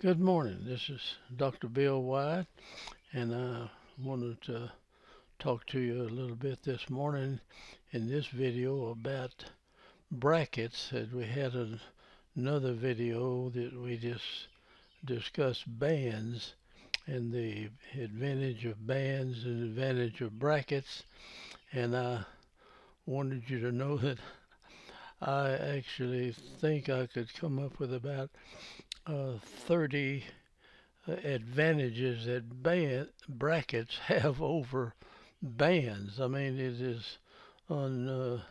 Good morning. This is Dr. Bill Wyatt, and I wanted to talk to you a little bit this morning in this video about brackets. We had an, another video that we just discussed bands and the advantage of bands and advantage of brackets, and I wanted you to know that I actually think I could come up with about 30 uh, advantages that band brackets have over bands. I mean, it is on. Uh,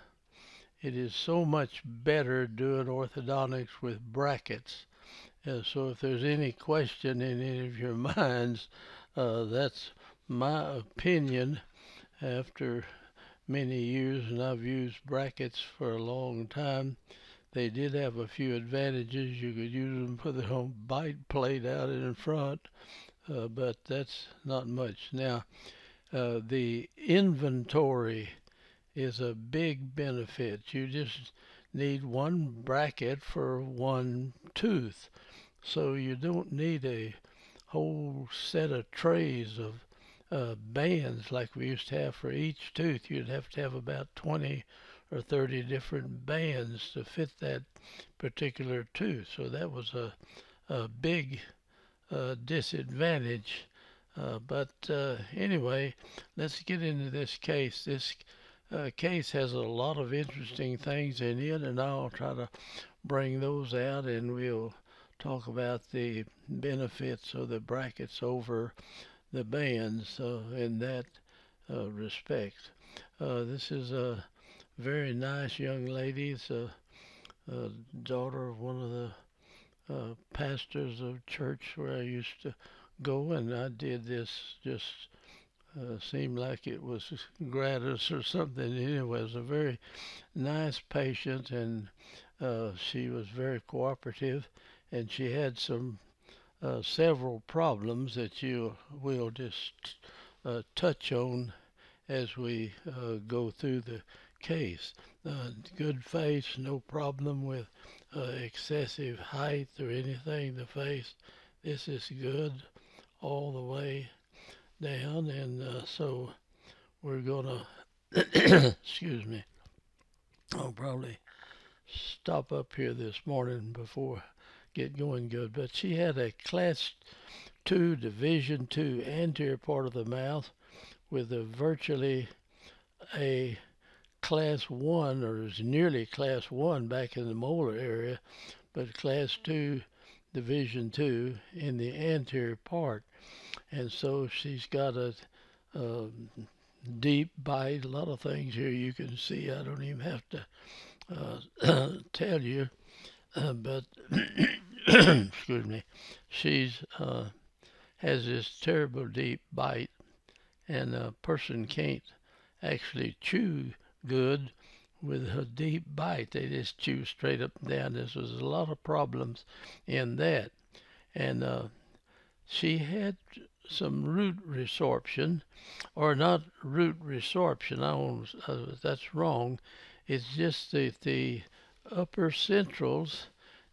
it is so much better doing orthodontics with brackets. Uh, so if there's any question in any of your minds, uh, that's my opinion after many years, and I've used brackets for a long time. They did have a few advantages. You could use them for the old bite plate out in front, uh, but that's not much. Now, uh, the inventory is a big benefit. You just need one bracket for one tooth, so you don't need a whole set of trays of uh, bands like we used to have for each tooth. You'd have to have about 20 or 30 different bands to fit that particular tooth. So that was a, a big uh, disadvantage. Uh, but uh, anyway, let's get into this case. This uh, case has a lot of interesting things in it, and I'll try to bring those out and we'll talk about the benefits of the brackets over the bands uh, in that uh, respect. This is a very nice young lady. It's a, daughter of one of the uh, pastors of church where I used to go, and I did this just uh, seemed like it was gratis or something. Anyway, it was a very nice patient, and uh, she was very cooperative, and she had some uh, several problems that you will just uh, touch on as we uh, go through the case. Uh, good face, no problem with uh, excessive height or anything. The face, this is good all the way down, and uh, so we're gonna, excuse me, I'll probably stop up here this morning before get going good. But she had a class two, division two anterior part of the mouth with a virtually a class one or is nearly class one back in the molar area, but class two, division two in the anterior part. And so she's got a, a deep bite, a lot of things here you can see. I don't even have to uh, tell you, uh, but excuse me, she's uh, has this terrible deep bite, and a person can't actually chew good with a deep bite. They just chew straight up and down. This was a lot of problems in that, and uh, she had some root resorption, or not root resorption. I don't, uh, that's wrong. It's just that the upper centrals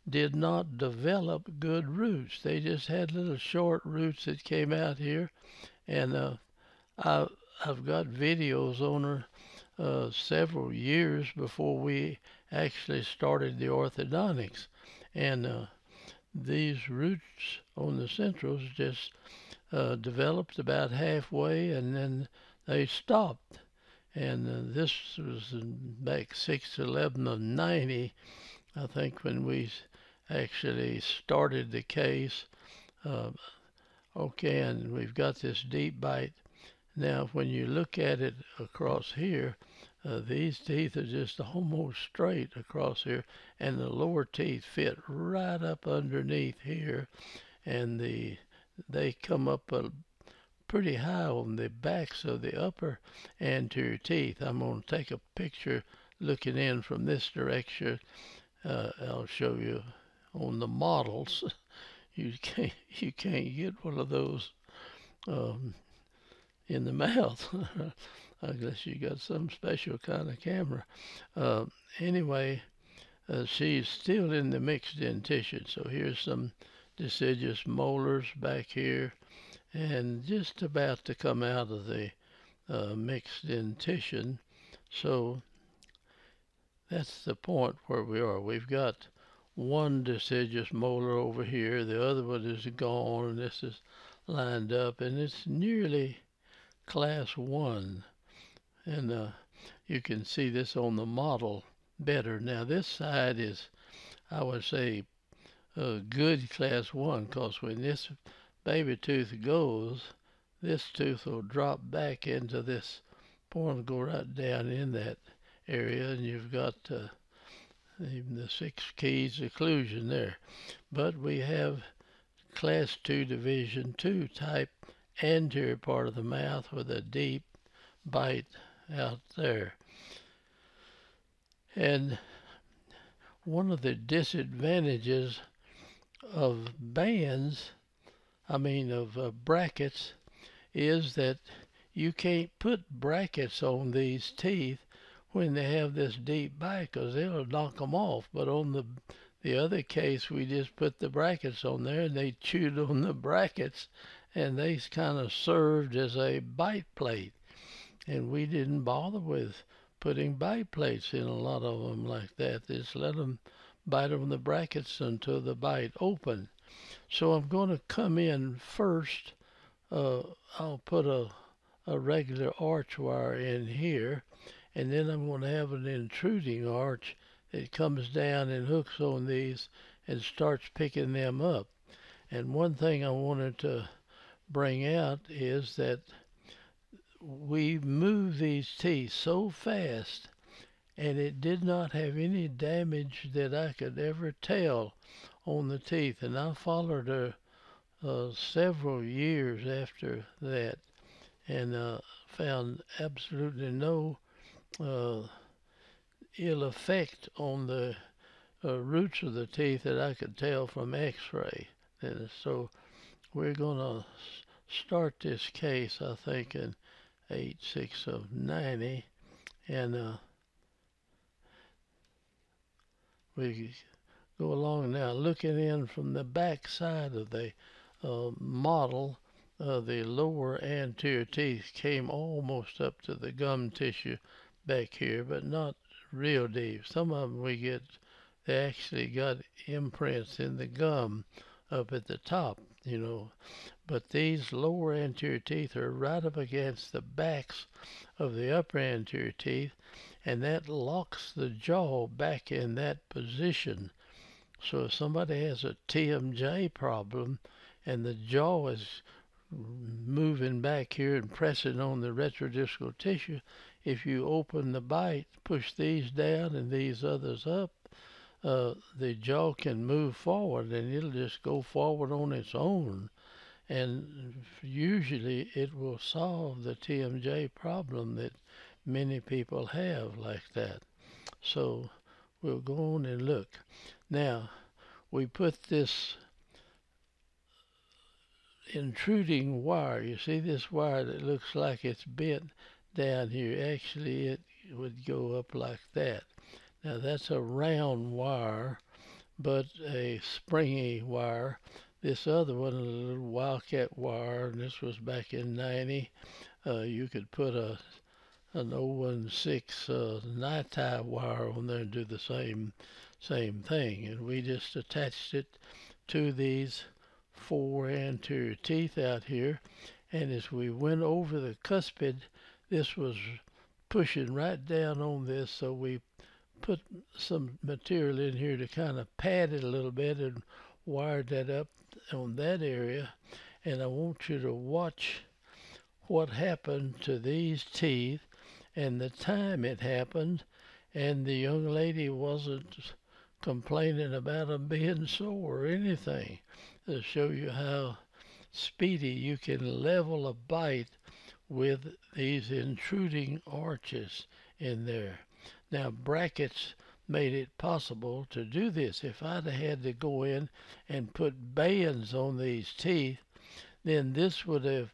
did not develop good roots. They just had little short roots that came out here, and uh, I, I've got videos on her uh, several years before we actually started the orthodontics, and uh, these roots on the centrals just uh, developed about halfway, and then they stopped. And uh, this was back 6 11 of 90, I think, when we actually started the case. Uh, okay, and we've got this deep bite. Now, when you look at it across here, uh, these teeth are just almost straight across here, and the lower teeth fit right up underneath here, and the they come up a, pretty high on the backs of the upper anterior teeth. I'm going to take a picture looking in from this direction. Uh, I'll show you on the models, you can't you can't get one of those um, in the mouth unless you got some special kind of camera. Uh, anyway, uh, she's still in the mixed dentition. So here's some deciduous molars back here and just about to come out of the uh, mixed dentition. So that's the point where we are. We've got one deciduous molar over here, the other one is gone, and this is lined up, and it's nearly class one. And uh, you can see this on the model better. Now this side is, I would say, a good class one, because when this baby tooth goes, this tooth will drop back into this point and go right down in that area, and you've got uh, even the six keys occlusion there. But we have class 2 division 2 type anterior part of the mouth with a deep bite out there. And one of the disadvantages of bands, I mean of uh, brackets, is that you can't put brackets on these teeth when they have this deep bite because they'll knock them off. But on the the other case, we just put the brackets on there and they chewed on the brackets and they kind of served as a bite plate. And we didn't bother with putting bite plates in a lot of them like that. Just let them bite on the brackets until the bite open. So I'm going to come in first. Uh, I'll put a, a regular arch wire in here and then I'm going to have an intruding arch that comes down and hooks on these and starts picking them up. And one thing I wanted to bring out is that we move these teeth so fast and it did not have any damage that I could ever tell on the teeth. And I followed her uh, several years after that and uh, found absolutely no uh, ill effect on the uh, roots of the teeth that I could tell from x-ray. And so we're going to start this case, I think, in 8-6 of 90. And uh, we go along now looking in from the back side of the uh, model. Uh, the lower anterior teeth came almost up to the gum tissue back here, but not real deep. Some of them we get, they actually got imprints in the gum up at the top, you know. But these lower anterior teeth are right up against the backs of the upper anterior teeth, and that locks the jaw back in that position. So if somebody has a TMJ problem and the jaw is moving back here and pressing on the retrodiscal tissue, if you open the bite, push these down and these others up, uh, the jaw can move forward and it'll just go forward on its own. And usually it will solve the TMJ problem that many people have like that. So we'll go on and look. Now, we put this intruding wire. You see this wire that looks like it's bent down here. Actually, it would go up like that. Now that's a round wire, but a springy wire. This other one, a little wildcat wire, and this was back in 90. Uh, you could put a an 016 uh, NiTi wire on there and do the same same thing. And we just attached it to these four anterior teeth out here. And as we went over the cuspid, this was pushing right down on this, so we put some material in here to kind of pad it a little bit and wired that up on that area. And I want you to watch what happened to these teeth and the time it happened. And the young lady wasn't complaining about them being sore or anything to show you how speedy you can level a bite with these intruding arches in there. Now brackets made it possible to do this. If I'd have had to go in and put bands on these teeth, then this would have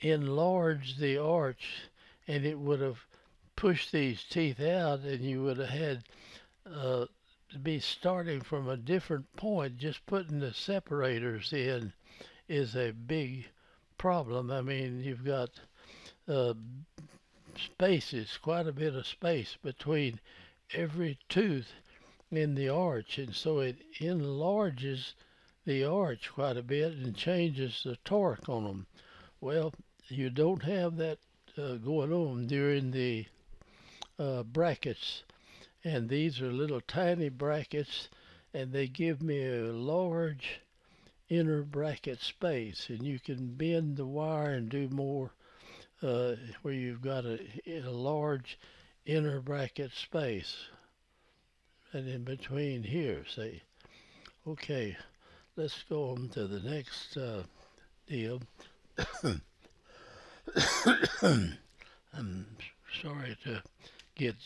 enlarged the arch and it would have pushed these teeth out and you would have had uh, be starting from a different point. Just putting the separators in is a big problem. I mean, you've got uh, spaces, quite a bit of space between every tooth in the arch, and so it enlarges the arch quite a bit and changes the torque on them. Well, you don't have that uh, going on during the uh, brackets and these are little tiny brackets and they give me a large interbracket space and you can bend the wire and do more uh, where you've got a, a large interbracket space and in between here see okay let's go on to the next uh, deal I'm sorry to get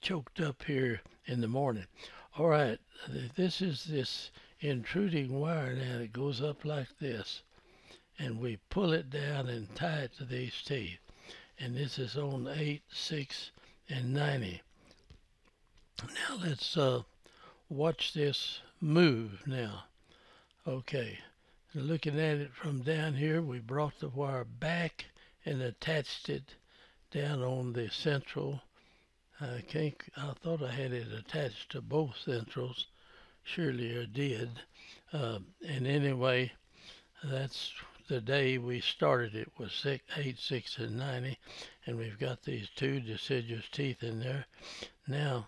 choked up here in the morning. All right, this is this intruding wire now that goes up like this. And we pull it down and tie it to these teeth. And this is on 8, 6, and 90. Now let's uh, watch this move now. Okay, looking at it from down here, we brought the wire back and attached it down on the central I can't, I thought I had it attached to both centrals. Surely I did. Uh, and anyway, that's the day we started it was six, 8, 6, and 90. And we've got these two deciduous teeth in there. Now,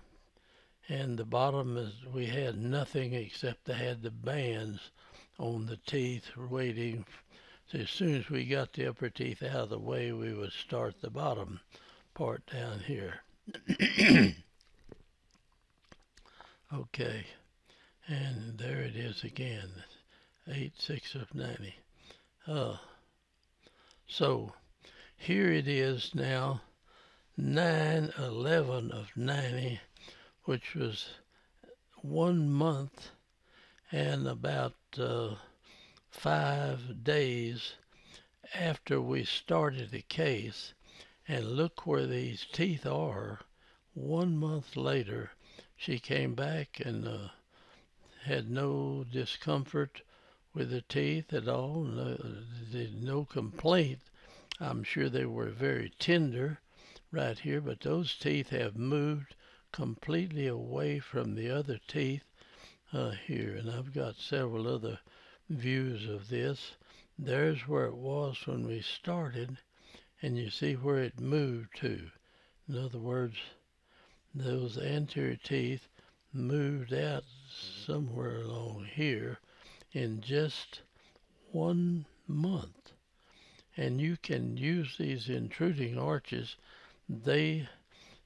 and the bottom is we had nothing except they had the bands on the teeth waiting. So as soon as we got the upper teeth out of the way, we would start the bottom part down here. okay, and there it is again, 8, 6 of 90. Uh, so here it is now, 9, 11 of 90, which was one month and about uh, five days after we started the case and look where these teeth are. One month later, she came back and uh, had no discomfort with the teeth at all, no, no complaint. I'm sure they were very tender right here, but those teeth have moved completely away from the other teeth uh, here. And I've got several other views of this. There's where it was when we started and you see where it moved to. In other words, those anterior teeth moved out somewhere along here in just one month. And you can use these intruding arches. They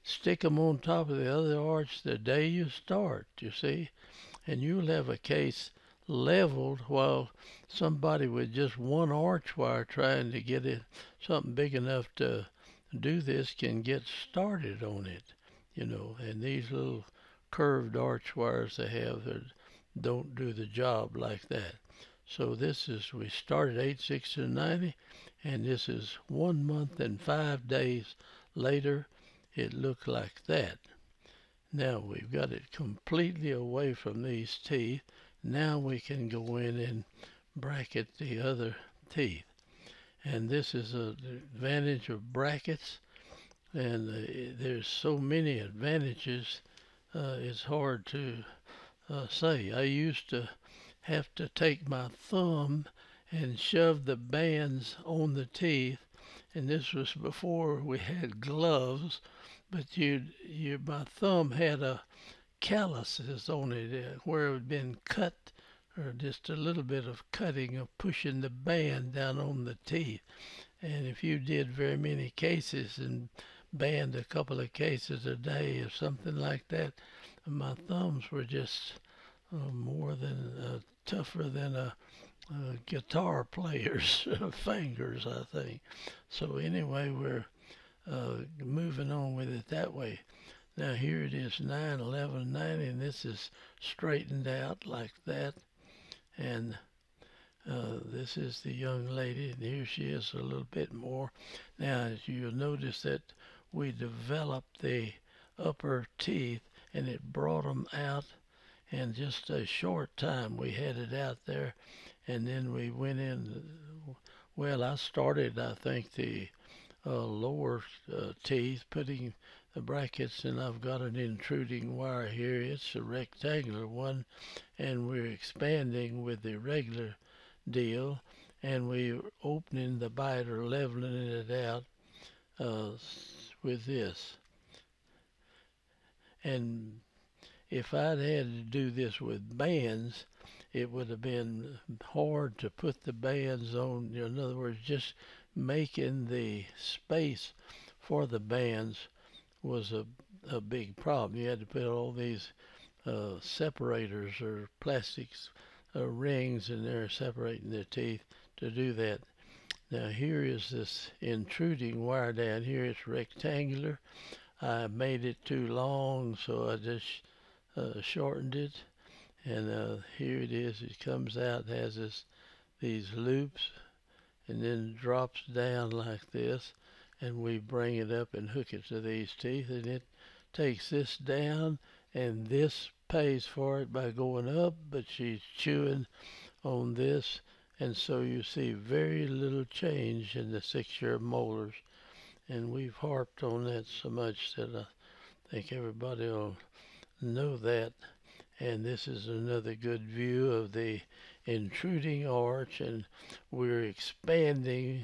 stick them on top of the other arch the day you start, you see. And you'll have a case leveled while somebody with just one arch wire trying to get it something big enough to do this can get started on it, you know. And these little curved arch wires they have don't do the job like that. So this is, we started 8, 6, and 90, and this is one month and five days later, it looked like that. Now we've got it completely away from these teeth, now we can go in and bracket the other teeth. And this is a, the advantage of brackets. And uh, there's so many advantages, uh, it's hard to uh, say. I used to have to take my thumb and shove the bands on the teeth. And this was before we had gloves, but you, you, my thumb had a calluses on it uh, where it had been cut or just a little bit of cutting of pushing the band down on the teeth. And if you did very many cases and band a couple of cases a day or something like that, my thumbs were just uh, more than uh, tougher than a, a guitar player's fingers, I think. So anyway, we're uh, moving on with it that way. Now here it is 9, 11, 90, and this is straightened out like that. And uh, this is the young lady, and here she is a little bit more. Now you'll notice that we developed the upper teeth and it brought them out in just a short time. We had it out there, and then we went in. Well, I started, I think, the uh, lower uh, teeth, putting the brackets, and I've got an intruding wire here. It's a rectangular one, and we're expanding with the regular deal, and we're opening the biter, leveling it out uh, with this. And if I'd had to do this with bands, it would have been hard to put the bands on. In other words, just making the space for the bands was a, a big problem. You had to put all these uh, separators or plastics uh, rings in there separating the teeth to do that. Now here is this intruding wire down here. It's rectangular. I made it too long, so I just uh, shortened it. And uh, here it is. It comes out, has this these loops, and then drops down like this. And we bring it up and hook it to these teeth, and it takes this down, and this pays for it by going up, but she's chewing on this and so you see very little change in the six-year molars. And we've harped on that so much that I think everybody will know that. And this is another good view of the intruding arch, and we're expanding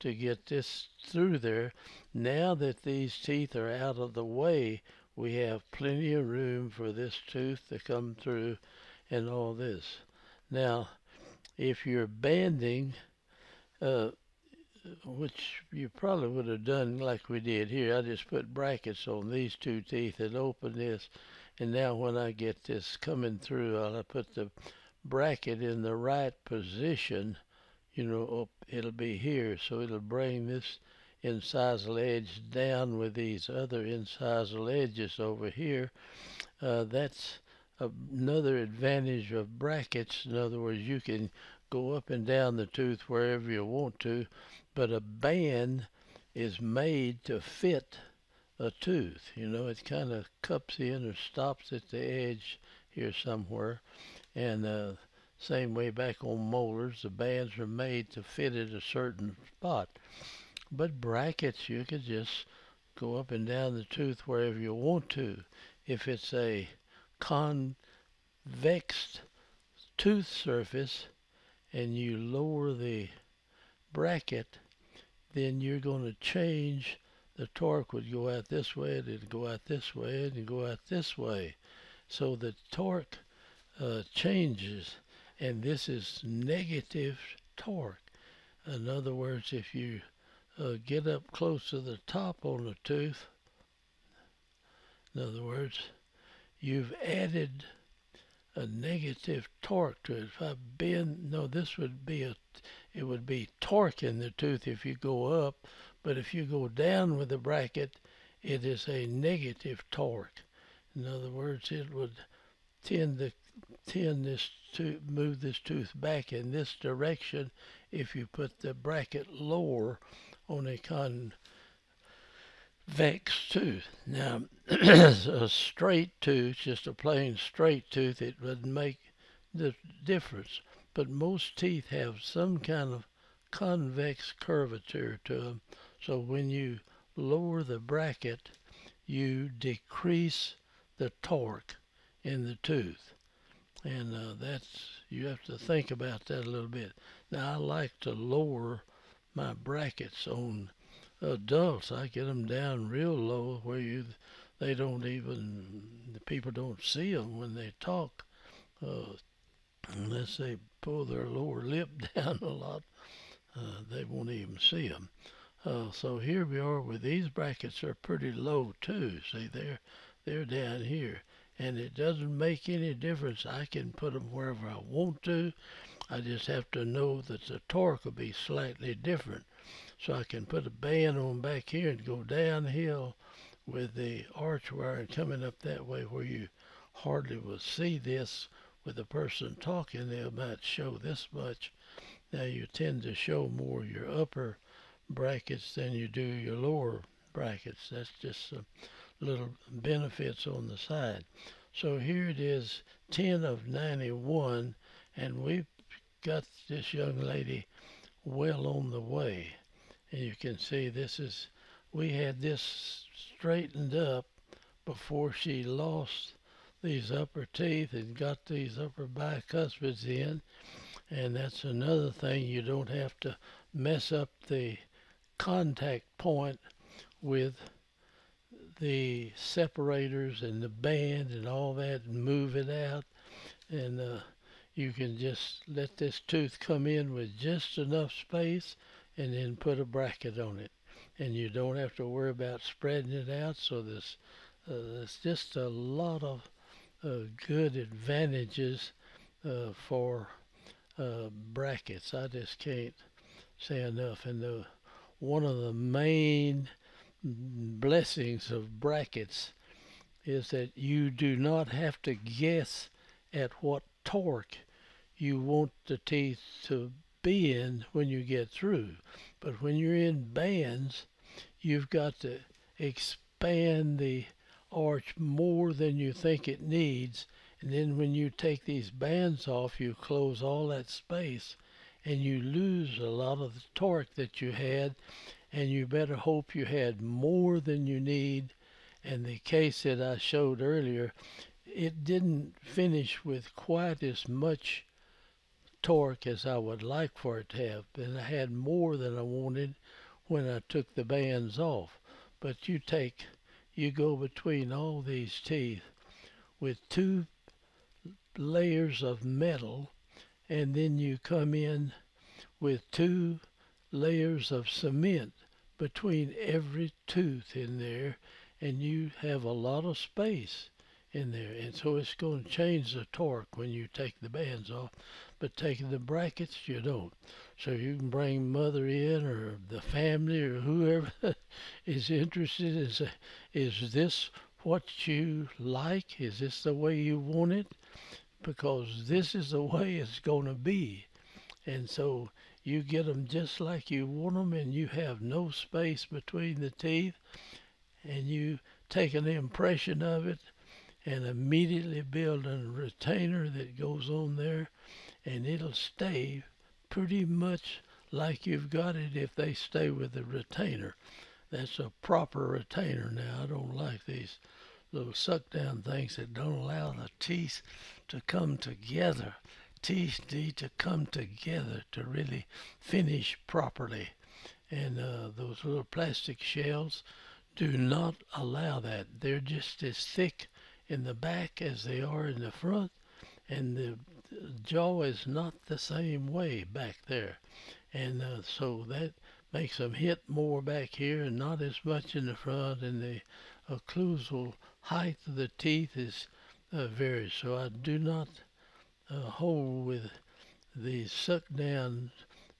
to get this through there. Now that these teeth are out of the way, we have plenty of room for this tooth to come through and all this. Now, if you're banding, uh, which you probably would have done like we did here, I just put brackets on these two teeth and open this. And now when I get this coming through, I'll put the bracket in the right position, you know, up, it'll be here. So it'll bring this incisal edge down with these other incisal edges over here. Uh, that's another advantage of brackets. In other words, you can go up and down the tooth wherever you want to, but a band is made to fit a tooth. You know, it kind of cups in or stops at the edge here somewhere. And uh, same way back on molars, the bands are made to fit at a certain spot. But brackets, you could just go up and down the tooth wherever you want to. If it's a convex tooth surface and you lower the bracket, then you're going to change the torque would go out this way, and it'd go out this way, and it'd go out this way. So the torque uh, changes, and this is negative torque. In other words, if you uh, get up close to the top on the tooth, in other words, you've added a negative torque to it. If I bend, no, this would be a, it would be torque in the tooth if you go up, but if you go down with the bracket, it is a negative torque. In other words, it would tend to tend this to move this tooth back in this direction if you put the bracket lower on a con vex tooth. Now, a straight tooth, just a plain straight tooth, it would make the difference. But most teeth have some kind of convex curvature to them. So when you lower the bracket, you decrease the torque in the tooth. And uh, that's, you have to think about that a little bit. Now, I like to lower my brackets on adults, I get them down real low where you they don't even the people don't see them when they talk uh, unless they pull their lower lip down a lot. Uh, they won't even see them. Uh, so here we are with these brackets are pretty low too. See they're they're down here and it doesn't make any difference. I can put them wherever I want to. I just have to know that the torque will be slightly different so I can put a band on back here and go downhill with the arch wire coming up that way where you hardly will see this with the person talking. They might show this much. Now you tend to show more your upper brackets than you do your lower brackets. That's just a little benefits on the side. So here it is, 10 of 91, and we've got this young lady well on the way. And you can see this is, we had this straightened up before she lost these upper teeth and got these upper bicuspids in. And that's another thing, you don't have to mess up the contact point with the separators and the band and all that and move it out. And uh, you can just let this tooth come in with just enough space and then put a bracket on it. And you don't have to worry about spreading it out. So there's, uh, there's just a lot of good advantages uh, for uh, brackets. I just can't say enough. And the, one of the main blessings of brackets is that you do not have to guess at what torque you want the teeth to be in when you get through. But when you're in bands, you've got to expand the arch more than you think it needs. And then when you take these bands off, you close all that space and you lose a lot of the torque that you had. And you better hope you had more than you need. And the case that I showed earlier, it didn't finish with quite as much torque as I would like for it to have. And I had more than I wanted when I took the bands off. But you take, you go between all these teeth with two layers of metal and then you come in with two layers of cement between every tooth in there and you have a lot of space in there. And so it's going to change the torque when you take the bands off but taking the brackets you don't. So you can bring mother in or the family or whoever is interested and say is this what you like? Is this the way you want it? Because this is the way it's going to be. And so you get them just like you want them and you have no space between the teeth and you take an impression of it and immediately build a retainer that goes on there and it'll stay pretty much like you've got it if they stay with the retainer. That's a proper retainer now. I don't like these little suck down things that don't allow the teeth to come together. Teeth need to come together to really finish properly. And uh, those little plastic shells do not allow that. They're just as thick in the back as they are in the front, and the jaw is not the same way back there. And uh, so that makes them hit more back here and not as much in the front, and the occlusal height of the teeth is uh, varies. So I do not uh, hold with the suck down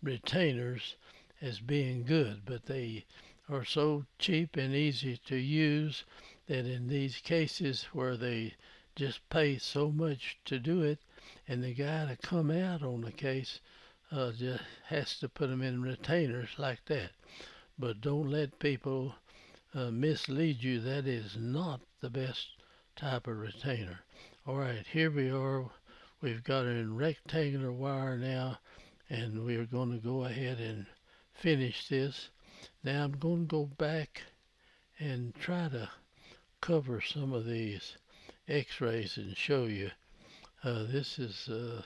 retainers as being good, but they are so cheap and easy to use that in these cases where they just pay so much to do it, and the guy to come out on the case uh, just has to put them in retainers like that. But don't let people uh, mislead you. That is not the best type of retainer. All right, here we are. We've got in rectangular wire now, and we are going to go ahead and finish this. Now I'm going to go back and try to cover some of these x-rays and show you. Uh, this is uh,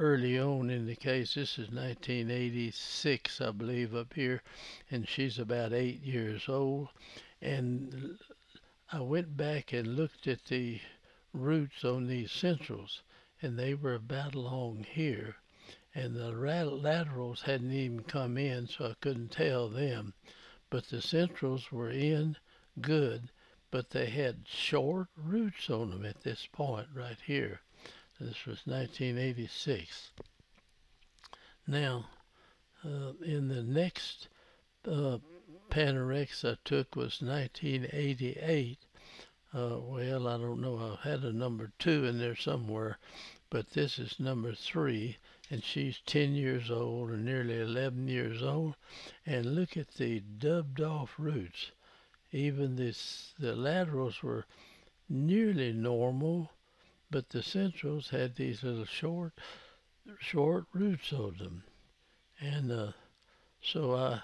early on in the case. This is 1986, I believe, up here, and she's about eight years old. And I went back and looked at the roots on these centrals, and they were about along here. And the laterals hadn't even come in, so I couldn't tell them. But the centrals were in good, but they had short roots on them at this point right here. This was 1986. Now, uh, in the next uh, Panorex I took was 1988. Uh, well, I don't know. I had a number two in there somewhere, but this is number three, and she's 10 years old or nearly 11 years old. And look at the dubbed off roots even this the laterals were nearly normal, but the centrals had these little short short roots on them, and uh, so I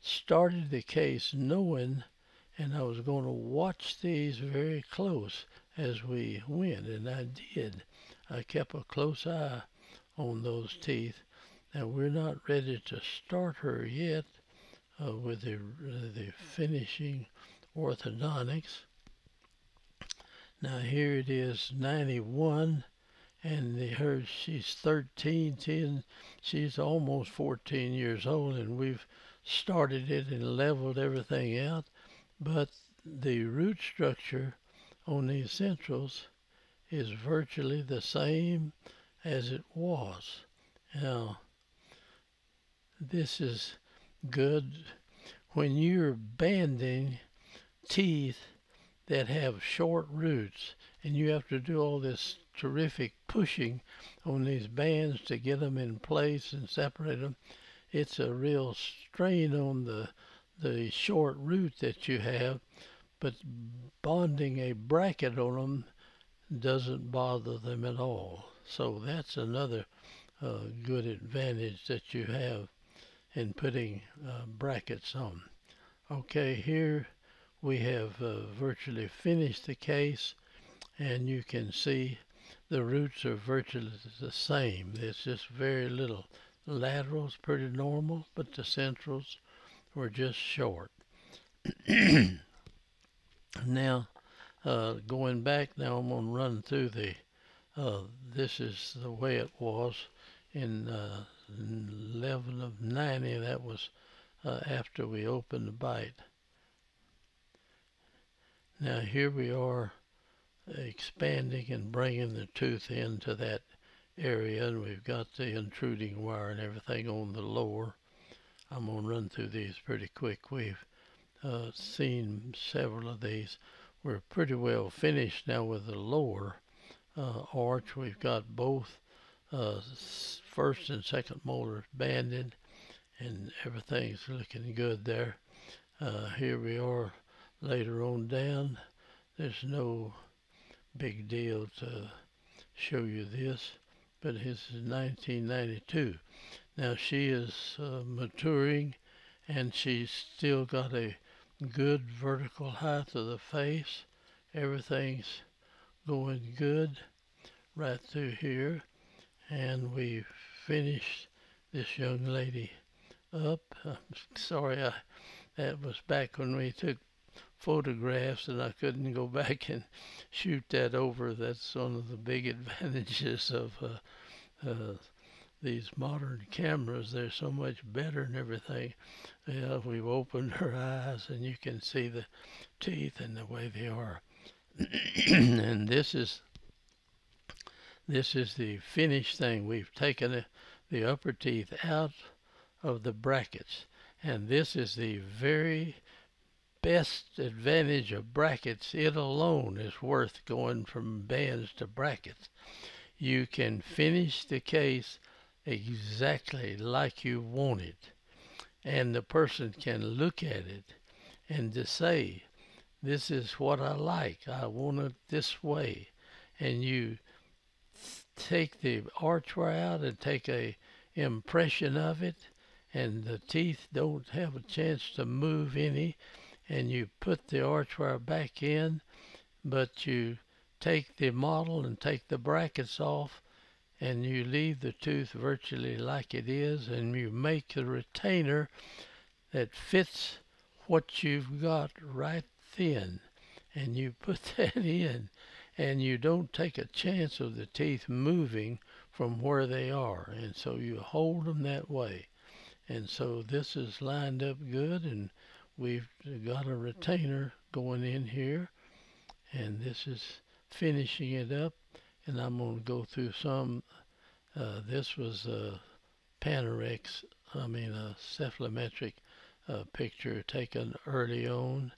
started the case knowing, and I was going to watch these very close as we went, and I did. I kept a close eye on those teeth. Now we're not ready to start her yet uh, with the uh, the finishing orthodontics. Now here it is 91 and the, her she's 13 10 she's almost 14 years old and we've started it and leveled everything out but the root structure on these centrals is virtually the same as it was. Now this is good. When you're banding teeth that have short roots and you have to do all this terrific pushing on these bands to get them in place and separate them. It's a real strain on the the short root that you have, but bonding a bracket on them doesn't bother them at all. So that's another uh, good advantage that you have in putting uh, brackets on. Okay, here we have uh, virtually finished the case and you can see the roots are virtually the same. There's just very little. The Laterals pretty normal, but the centrals were just short. now, uh, going back now, I'm going to run through the, uh, this is the way it was in uh, 11 of 90. That was uh, after we opened the bite. Now here we are expanding and bringing the tooth into that area and we've got the intruding wire and everything on the lower. I'm going to run through these pretty quick. We've uh, seen several of these. We're pretty well finished now with the lower uh, arch. We've got both uh, first and second molars banded and everything's looking good there. Uh, here we are later on down. There's no big deal to show you this, but this is 1992. Now she is uh, maturing and she's still got a good vertical height of the face. Everything's going good right through here. And we finished this young lady up. I'm sorry, I, that was back when we took photographs and I couldn't go back and shoot that over. That's one of the big advantages of uh, uh, these modern cameras. They're so much better and everything. Yeah, we've opened her eyes and you can see the teeth and the way they are. and this is this is the finished thing. We've taken the, the upper teeth out of the brackets. And this is the very best advantage of brackets, it alone is worth going from bands to brackets. You can finish the case exactly like you want it, and the person can look at it and to say, this is what I like, I want it this way, and you take the arch wire out and take a impression of it, and the teeth don't have a chance to move any and you put the arch wire back in, but you take the model and take the brackets off and you leave the tooth virtually like it is and you make a retainer that fits what you've got right then and you put that in and you don't take a chance of the teeth moving from where they are and so you hold them that way. And so this is lined up good and we've got a retainer going in here and this is finishing it up and I'm going to go through some uh, this was a Panorex I mean a cephalometric uh, picture taken early on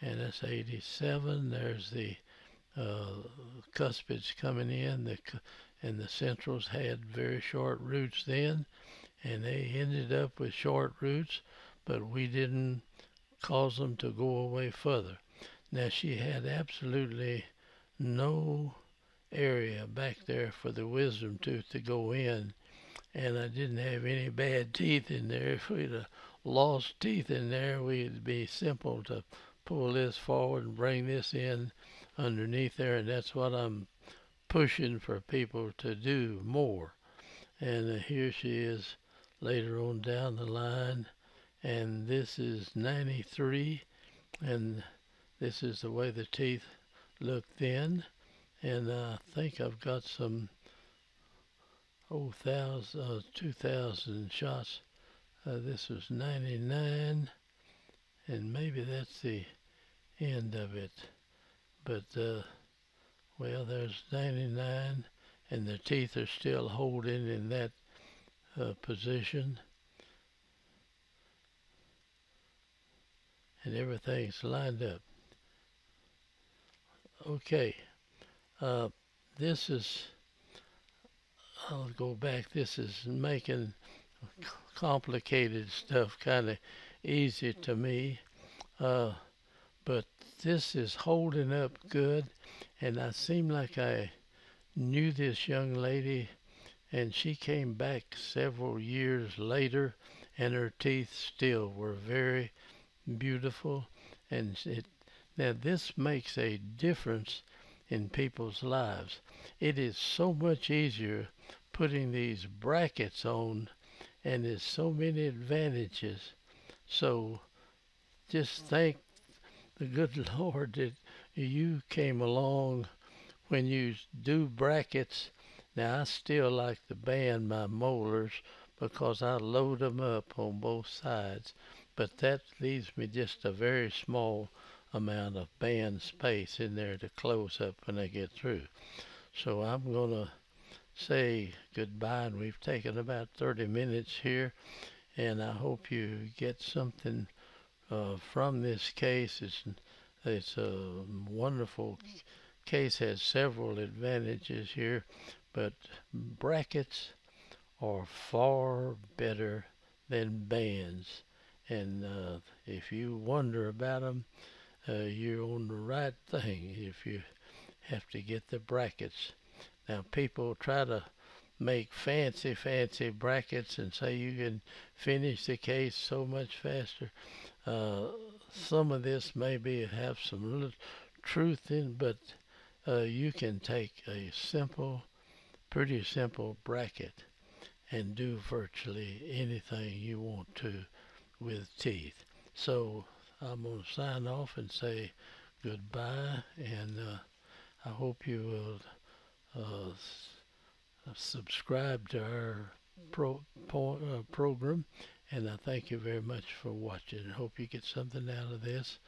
and it's 87 there's the uh, cuspids coming in the and the centrals had very short roots then and they ended up with short roots but we didn't cause them to go away further. Now she had absolutely no area back there for the wisdom tooth to go in, and I didn't have any bad teeth in there. If we'd have lost teeth in there, we'd be simple to pull this forward and bring this in underneath there, and that's what I'm pushing for people to do more. And uh, here she is later on down the line, and this is 93, and this is the way the teeth look then and I think I've got some oh thousand uh, two thousand shots. Uh, this was 99, and maybe that's the end of it. But uh, well, there's 99, and the teeth are still holding in that uh, position. And everything's lined up. Okay. Uh, this is, I'll go back, this is making complicated stuff kind of easy to me. Uh, but this is holding up good, and I seem like I knew this young lady, and she came back several years later, and her teeth still were very beautiful. And it now this makes a difference in people's lives. It is so much easier putting these brackets on, and there's so many advantages. So just thank the good Lord that you came along when you do brackets. Now I still like to band my molars because I load them up on both sides, but that leaves me just a very small amount of band space in there to close up when I get through. So I'm going to say goodbye, and we've taken about 30 minutes here, and I hope you get something uh, from this case. It's, it's a wonderful case, has several advantages here, but brackets are far better than bands. And uh, if you wonder about them, uh, you're on the right thing if you have to get the brackets. Now people try to make fancy, fancy brackets and say you can finish the case so much faster. Uh, some of this maybe have some little truth in, but uh, you can take a simple, pretty simple bracket and do virtually anything you want to with teeth. So I'm going to sign off and say goodbye, and uh, I hope you will uh, subscribe to our pro, po, uh, program. And I thank you very much for watching. I hope you get something out of this.